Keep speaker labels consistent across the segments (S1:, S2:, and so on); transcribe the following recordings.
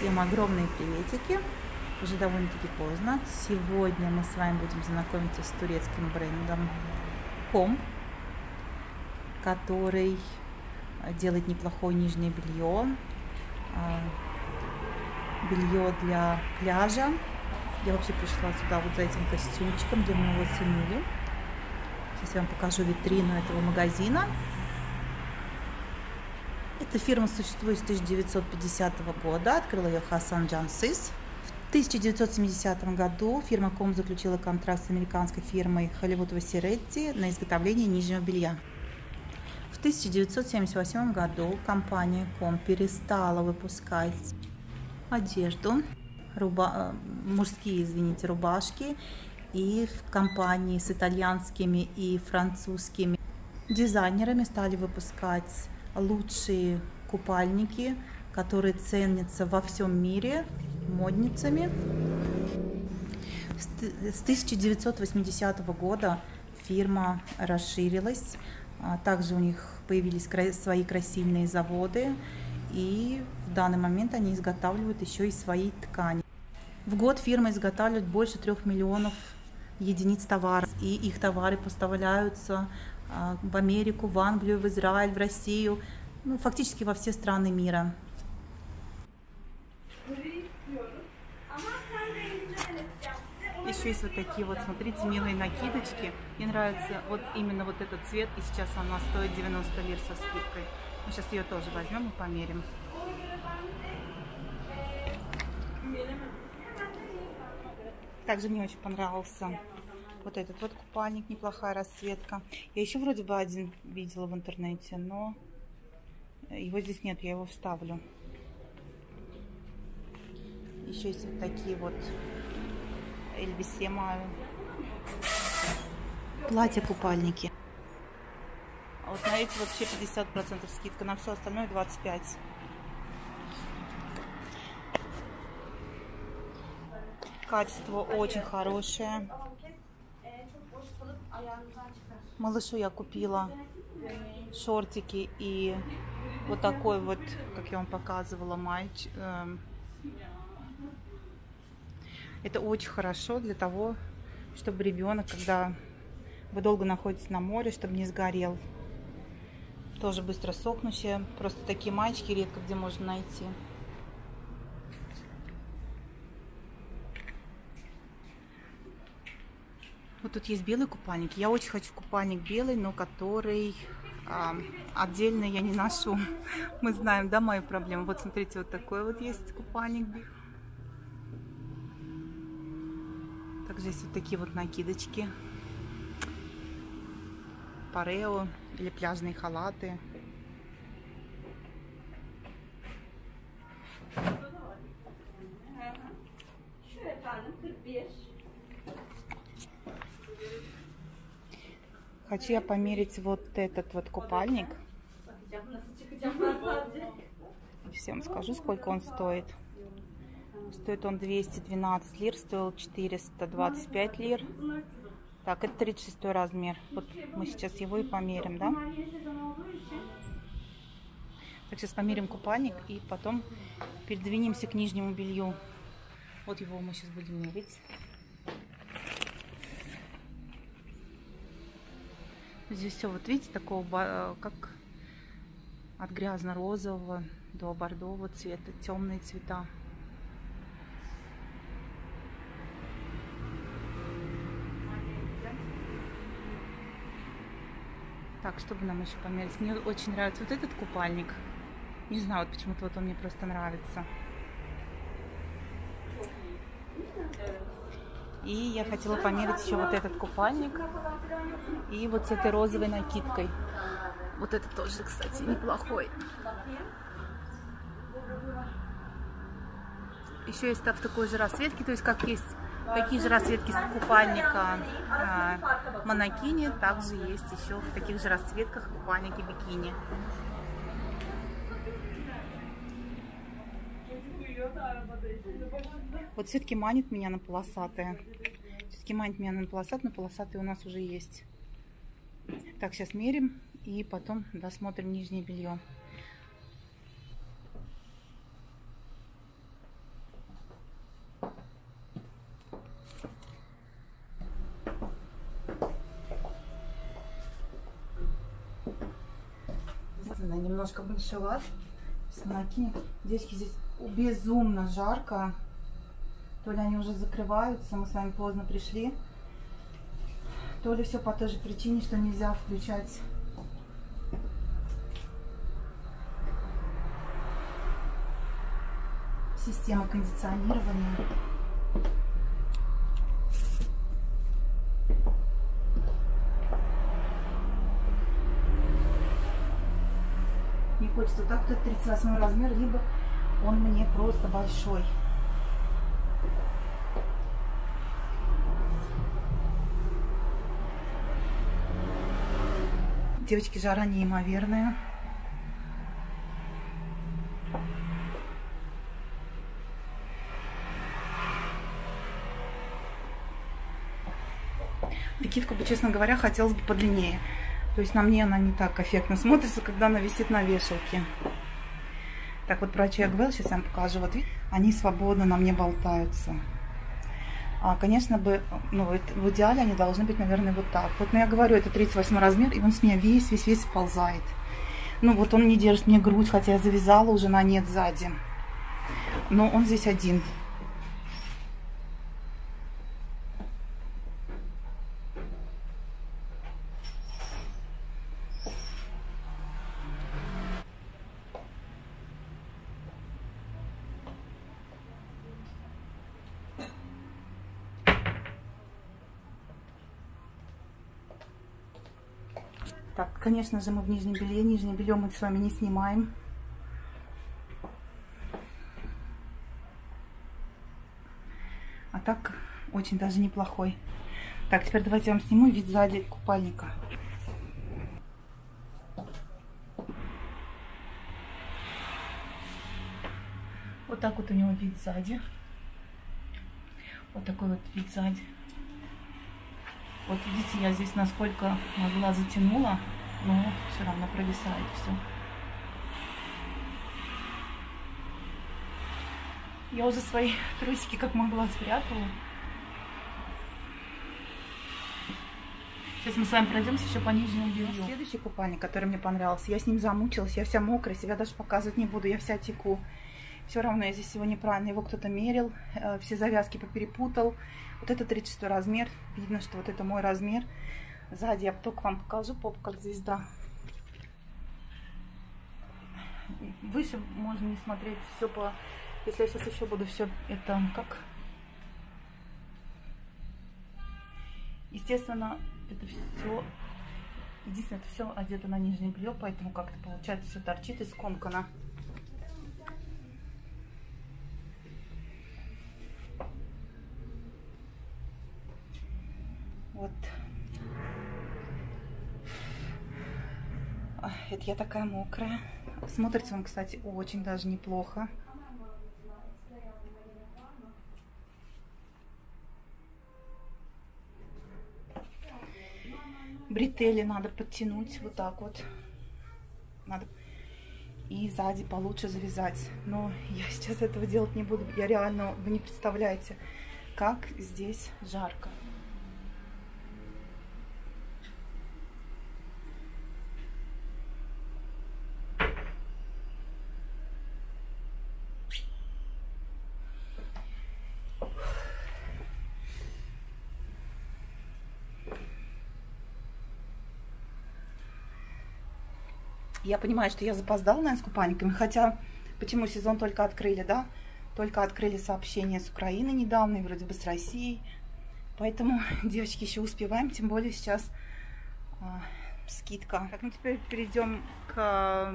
S1: Всем огромные приветики. Уже довольно-таки поздно. Сегодня мы с вами будем знакомиться с турецким брендом Ком, который делает неплохое нижнее белье, а, белье для пляжа. Я вообще пришла сюда вот за этим костюмчиком, где мы его оценили. Сейчас я вам покажу витрину этого магазина. Эта фирма существует с 1950 года, открыл ее Хасан Джансис. В 1970 году фирма Ком заключила контракт с американской фирмой Hollywood Васиретти на изготовление нижнего белья. В 1978 году компания Ком перестала выпускать одежду, руба... мужские, извините, рубашки, и в компании с итальянскими и французскими дизайнерами стали выпускать лучшие купальники, которые ценятся во всем мире модницами. С 1980 года фирма расширилась, а также у них появились свои красильные заводы, и в данный момент они изготавливают еще и свои ткани. В год фирма изготавливает больше трех миллионов единиц товаров, и их товары поставляются в Америку, в Англию, в Израиль, в Россию, ну, фактически во все страны мира. Еще есть вот такие вот, смотрите, милые накидочки. Мне нравится вот именно вот этот цвет, и сейчас она стоит 90 лир со скидкой. Мы сейчас ее тоже возьмем и померим. Также мне очень понравился вот этот вот купальник, неплохая расцветка. Я еще вроде бы один видела в интернете, но его здесь нет, я его вставлю. Еще есть вот такие вот Эльбисема платья-купальники. А вот на эти вообще 50% скидка, на все остальное 25%. Качество очень хорошее. Малышу я купила шортики и вот такой вот, как я вам показывала, майч. Эм. Это очень хорошо для того, чтобы ребенок, когда вы долго находитесь на море, чтобы не сгорел. Тоже быстро сохнущие. Просто такие маечки редко где можно найти. Вот тут есть белый купальник. Я очень хочу купальник белый, но который а, отдельно я не ношу. Мы знаем, да, мою проблему. Вот смотрите, вот такой вот есть купальник. Также есть вот такие вот накидочки. Парео или пляжные халаты. Хочу я померить вот этот вот купальник. Всем скажу, сколько он стоит. Стоит он 212 лир, стоил 425 лир. Так, это 36 размер. Вот мы сейчас его и померим, да? Так, сейчас померим купальник и потом передвинемся к нижнему белью. Вот его мы сейчас будем мерить. Здесь все, вот видите, такого, э, как от грязно-розового до бордового цвета, темные цвета. Так, чтобы нам еще померить? Мне очень нравится вот этот купальник. Не знаю, вот почему-то вот он мне просто нравится. И я хотела померить еще вот этот купальник. И вот с этой розовой накидкой. Вот это тоже, кстати, неплохой. Еще есть в такой же расцветке, то есть как есть такие же расцветки с купальника э, монокини, также есть еще в таких же расцветках купальники бикини. Вот все-таки манит меня на полосатые. Все-таки манит меня на полосатые, но полосатые у нас уже есть. Так, сейчас мерим и потом досмотрим нижнее белье. Она немножко большеват. Санаки. Девочки здесь безумно жарко. То ли они уже закрываются, мы с вами поздно пришли. То ли все по той же причине, что нельзя включать систему кондиционирования. Мне хочется так, то 38 размер, либо он мне просто большой. Девочки, жара неимоверная. Накидку бы, честно говоря, хотелось бы подлиннее. То есть на мне она не так эффектно смотрится, когда она висит на вешалке. Так вот про Чиагвелл сейчас я вам покажу. Вот они свободно на мне болтаются. А, конечно бы, ну, в идеале они должны быть, наверное, вот так. Вот, но я говорю, это 38 размер, и он с меня весь, весь, весь сползает. Ну, вот он не держит мне грудь, хотя я завязала уже на нет сзади. Но он здесь один. Так, конечно же, мы в нижнем белье. Нижнее белье мы с вами не снимаем. А так, очень даже неплохой. Так, теперь давайте я вам сниму вид сзади купальника. Вот так вот у него вид сзади. Вот такой вот вид сзади. Вот видите, я здесь насколько могла затянула, но все равно провисает все. Я уже свои трусики как могла спрятала. Сейчас мы с вами пройдемся еще по нижнему белью. Следующий купальник, который мне понравился, я с ним замучилась, я вся мокрая, себя даже показывать не буду, я вся теку. Все равно я здесь его неправильно, его кто-то мерил, э, все завязки поперепутал. Вот это 36 размер, видно, что вот это мой размер. Сзади я только вам покажу поп как звезда. Выше можно не смотреть, все по... Если я сейчас еще буду все это как... Естественно, это все... Единственное, это все одето на нижнее белье, поэтому как-то получается все торчит и скомкано. Вот. Это я такая мокрая. Смотрится он, кстати, очень даже неплохо. Бретели надо подтянуть вот так вот. Надо и сзади получше завязать. Но я сейчас этого делать не буду. Я реально, вы не представляете, как здесь жарко. Я понимаю, что я запоздала, наверное, с купальниками, хотя почему сезон только открыли, да? Только открыли сообщение с Украины недавно, и вроде бы с Россией. Поэтому, девочки, еще успеваем, тем более сейчас а, скидка. Так, ну теперь перейдем к,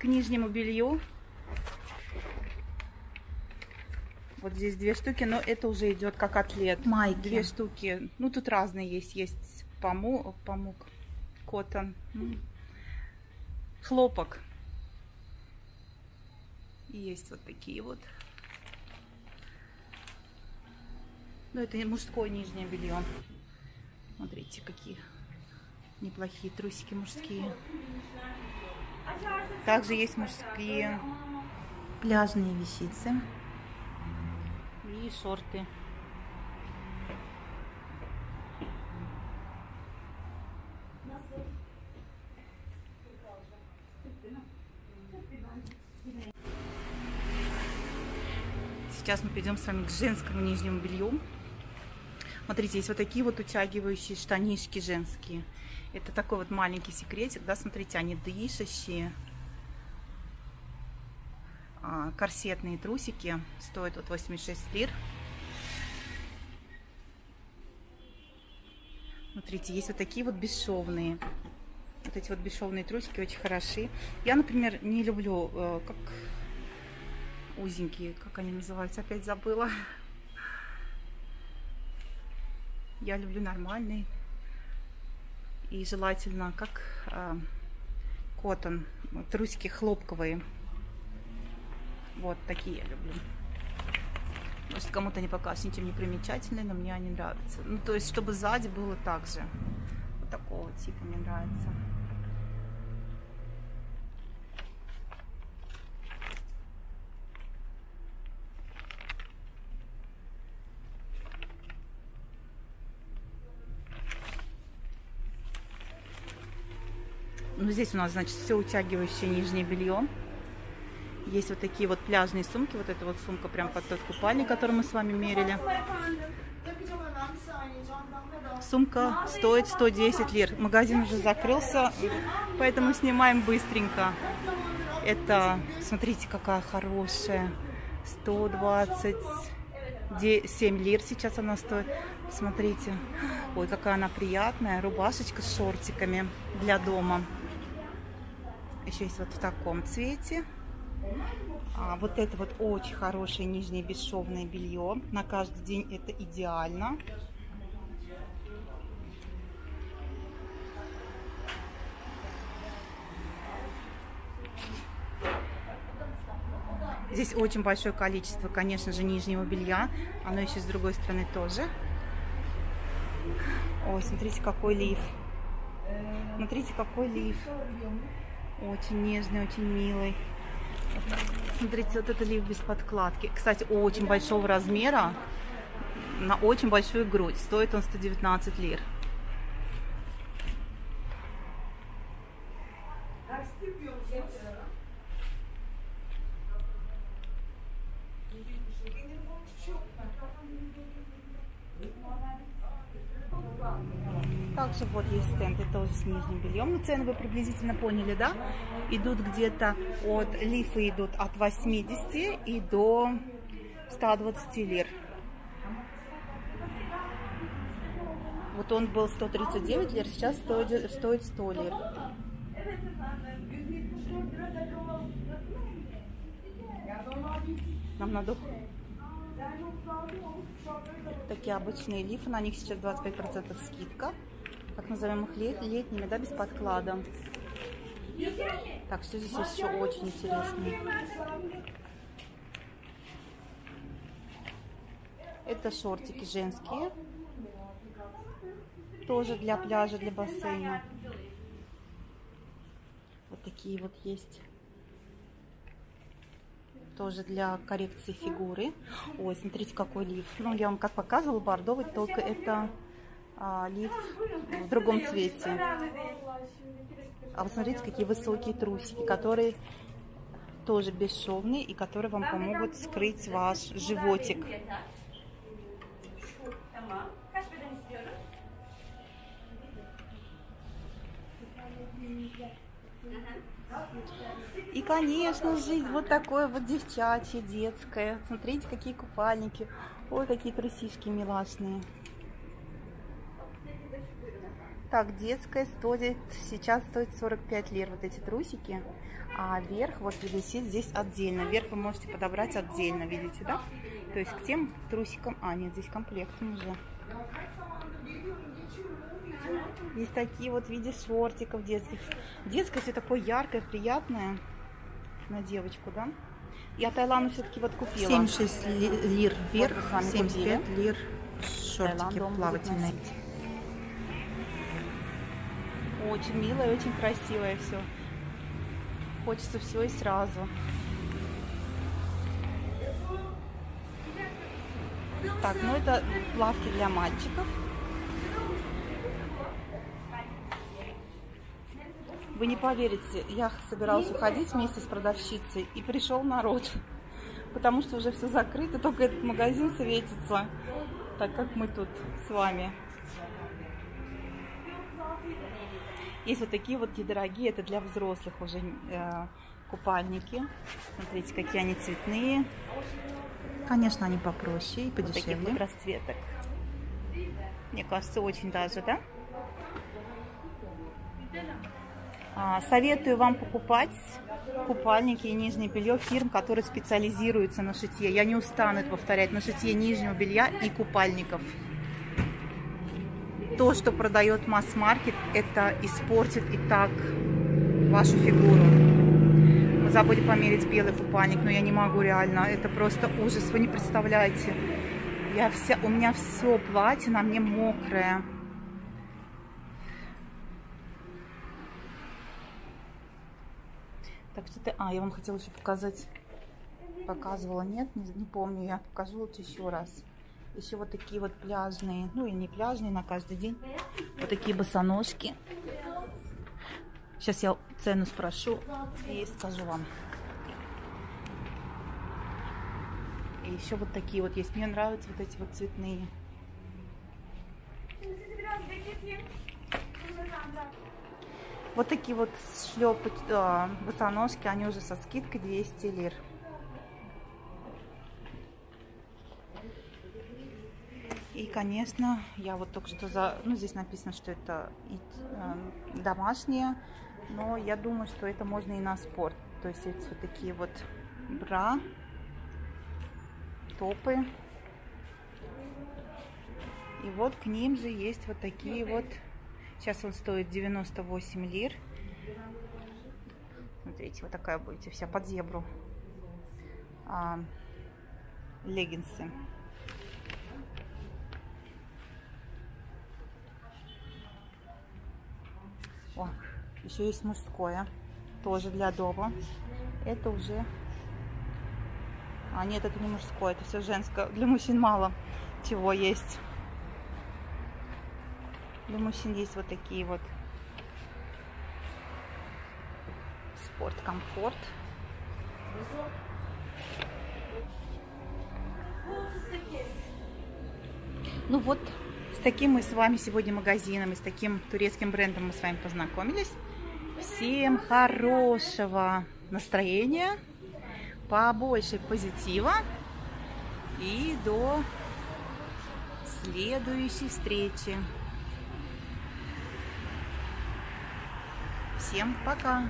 S1: к нижнему белью. Вот здесь две штуки, но это уже идет как атлет. Майки. Две штуки. Ну, тут разные есть. Есть памук, памук, коттон хлопок. И есть вот такие вот. Ну, это мужское нижнее белье. Смотрите, какие неплохие трусики мужские. Также есть мужские пляжные вещицы и шорты. Сейчас мы перейдем с вами к женскому нижнему белью. Смотрите, есть вот такие вот утягивающие штанишки женские. Это такой вот маленький секретик, да, смотрите, они дышащие. А, корсетные трусики стоят вот 86 лир. Смотрите, есть вот такие вот бесшовные. Вот эти вот бесшовные трусики очень хороши. Я, например, не люблю, э, как узенькие, как они называются, опять забыла. Я люблю нормальные. И желательно, как э, коттон, трусики хлопковые. Вот такие я люблю. Может, кому-то не покажется ничем не примечательные, но мне они нравятся. Ну, то есть, чтобы сзади было так же. Вот такого типа мне нравится. Ну, здесь у нас, значит, все утягивающее нижнее белье. Есть вот такие вот пляжные сумки. Вот эта вот сумка прям под тот купальник, который мы с вами мерили. Сумка стоит 110 лир. Магазин уже закрылся, поэтому снимаем быстренько. Это, смотрите, какая хорошая. 127 лир сейчас она стоит. Смотрите. Ой, какая она приятная. Рубашечка с шортиками для дома. Еще есть вот в таком цвете. А, вот это вот очень хорошее нижнее бесшовное белье. На каждый день это идеально. Здесь очень большое количество, конечно же, нижнего белья. Оно еще с другой стороны тоже. Ой, смотрите, какой лиф. Смотрите, какой лиф. Очень нежный, очень милый. Смотрите, вот это лиф без подкладки. Кстати, очень большого размера, на очень большую грудь. Стоит он 119 лир. Также вот есть стенды с нижним бельем. Ну, цены вы приблизительно поняли, да? Идут где-то от, лифы идут от 80 и до 120 лир. Вот он был 139 лир, сейчас стоит, стоит 100 лир. Нам надо такие обычные лифы, на них сейчас 25% скидка так назовем их лет, летними, да, без подклада. Так, что здесь еще очень интересное? Это шортики женские. Тоже для пляжа, для бассейна. Вот такие вот есть. Тоже для коррекции фигуры. Ой, смотрите, какой лиф. Ну, я вам как показывала, бордовый, только это а, лиф в другом цвете. А вот смотрите, какие высокие трусики, которые тоже бесшовные и которые вам помогут скрыть ваш животик. И, конечно, жизнь вот такое вот девчачье, детское. Смотрите, какие купальники. Ой, какие трусишки милашные. Так, детская стоит, сейчас стоит 45 лир вот эти трусики. А верх вот висит здесь отдельно. Верх вы можете подобрать отдельно, видите, да? То есть к тем трусикам... А, нет, здесь комплектом уже. Есть такие вот в виде шортиков детских. Детское все такое яркое, приятное на девочку, да? Я Таиланду все-таки вот купила.
S2: 76 лир вверх, вот 75 купили. лир шортики плавательные.
S1: Очень милое, очень красивое все. Хочется все и сразу. Так, ну это плавки для мальчиков. Вы не поверите, я собиралась уходить вместе с продавщицей, и пришел народ. потому что уже все закрыто, только этот магазин светится, так как мы тут с вами. Есть вот такие вот недорогие, это для взрослых уже э, купальники. Смотрите, какие они цветные. Конечно, они попроще и подешевле. Вот таких вот расцветок. Мне кажется, очень даже, да? А, советую вам покупать купальники и нижнее белье фирм, которые специализируются на шитье. Я не устану это повторять, на шитье нижнего белья и купальников. То, что продает масс-маркет, это испортит и так вашу фигуру. Мы забыли померить белый купальник, но я не могу реально. Это просто ужас, вы не представляете. Я вся, у меня все платье на мне мокрое. Так что ты... А, я вам хотела еще показать. Показывала, нет, не, не помню. Я покажу лучше еще раз. Еще вот такие вот пляжные, ну и не пляжные, на каждый день. Вот такие босоножки. Сейчас я цену спрошу и скажу вам. И еще вот такие вот есть. Мне нравятся вот эти вот цветные. Вот такие вот шлепы, э, босоножки, они уже со скидкой 200 лир. И, конечно, я вот только что за... Ну, здесь написано, что это э, домашние, но я думаю, что это можно и на спорт. То есть вот такие вот бра, топы. И вот к ним же есть вот такие вот Сейчас он стоит 98 лир. Смотрите, вот такая будете вся под зебру. А, леггинсы. О, еще есть мужское. Тоже для дома. Это уже... А, нет, это не мужское, это все женское. Для мужчин мало чего есть. Для мужчин есть вот такие вот спорт, комфорт. Ну вот, с таким мы с вами сегодня магазином и с таким турецким брендом мы с вами познакомились. Всем хорошего настроения, побольше позитива и до следующей встречи. Всем пока!